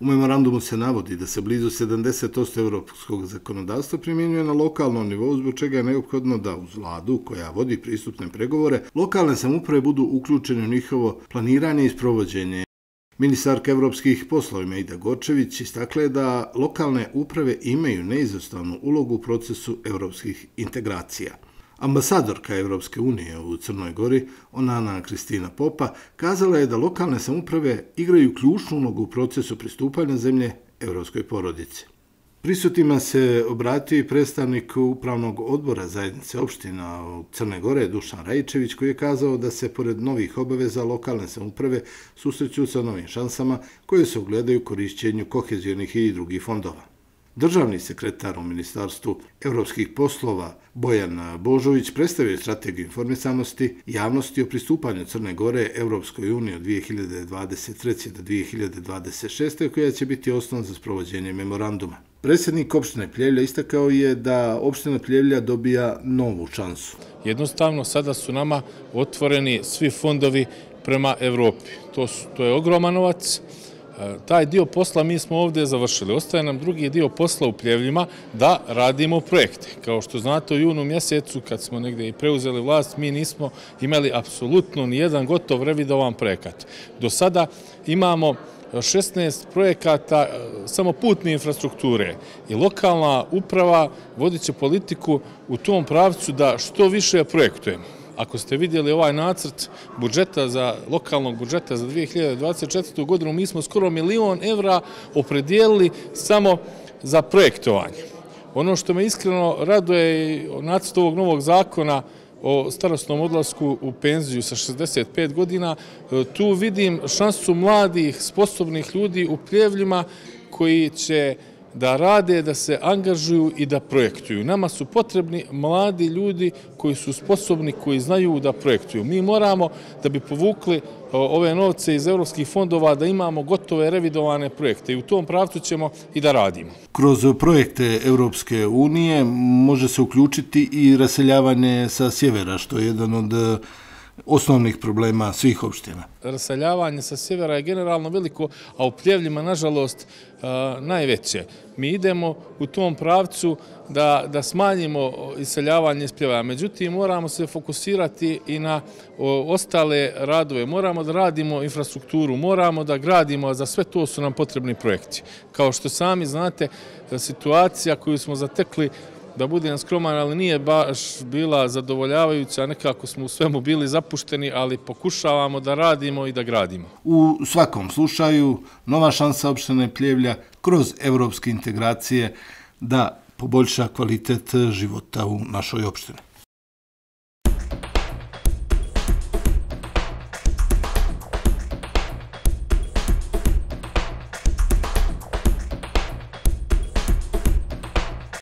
U memorandumu se navodi da se blizu 70% evropskog zakonodavstva primjenjuje na lokalnom nivou, zbog čega je neophodno da uz vladu koja vodi pristupne pregovore, lokalne samuprave budu uključene u njihovo planiranje i sprovođenje. Ministarka evropskih poslova Mejda Gočević istakle je da lokalne uprave imaju neizostavnu ulogu u procesu evropskih integracija. Ambasadorka Evropske unije u Crnoj Gori, Onana Kristina Popa, kazala je da lokalne samuprave igraju ključnu ulogu u procesu pristupanja zemlje evropskoj porodici. Prisutima se obratio i predstavnik upravnog odbora zajednice opština u Crne Gore, Dušan Rajičević, koji je kazao da se pored novih obaveza lokalne samuprave susreću sa novim šansama koje se ugledaju korišćenju kohezijonih i drugih fondova. Državni sekretar u Ministarstvu evropskih poslova Bojan Božović predstavio strategiju informisanosti javnosti o pristupanju Crne Gore Evropskoj uniji od 2023. do 2026. koja će biti osnovan za sprovođenje memoranduma. Predsjednik opštine Pljevlja istakao je da opština Pljevlja dobija novu šansu. Jednostavno, sada su nama otvoreni svi fondovi prema Evropi. To, su, to je ogroman novac, taj dio posla mi smo ovdje završili. Ostaje nam drugi dio posla u Pljevljima da radimo projekte. Kao što znate u junu mjesecu kad smo negdje i preuzeli vlast, mi nismo imali apsolutno nijedan gotov revidovan projekat. Do sada imamo 16 projekata e, samo putne infrastrukture i lokalna uprava vodit će politiku u tom pravcu da što više projektujemo. Ako ste vidjeli ovaj nacrt budžeta za lokalnog budžeta za 2024. godinu, mi smo skoro milion evra opredijelili samo za projektovanje. Ono što me iskreno raduje je nacrt ovog novog zakona o starostnom odlasku u penziju sa 65 godina, tu vidim šansu mladih, sposobnih ljudi u pljevljima koji će da rade, da se angažuju i da projektuju. Nama su potrebni mladi ljudi koji su sposobni, koji znaju da projektuju. Mi moramo da bi povukli e, ove novce iz evropskih fondova da imamo gotove revidovane projekte i u tom pravcu ćemo i da radimo. Kroz projekte Evropske unije može se uključiti i raseljavanje sa sjevera, što je jedan od osnovnih problema svih opština. Raseljavanje sa sjevera je generalno veliko, a u pljevljima, nažalost, e, najveće. Mi idemo u tom pravcu da, da smanjimo iseljavanje iz pljeva. Međutim, moramo se fokusirati i na ostale radove. Moramo da radimo infrastrukturu, moramo da gradimo, a za sve to su nam potrebni projekti. Kao što sami znate, e, situacija koju smo zatekli da budem skroman, ali nije baš bila zadovoljavajuća, nekako smo u svemu bili zapušteni, ali pokušavamo da radimo i da gradimo. U svakom slušaju, nova šansa opštene Pljevlja kroz evropske integracije da poboljša kvalitet života u našoj opštini.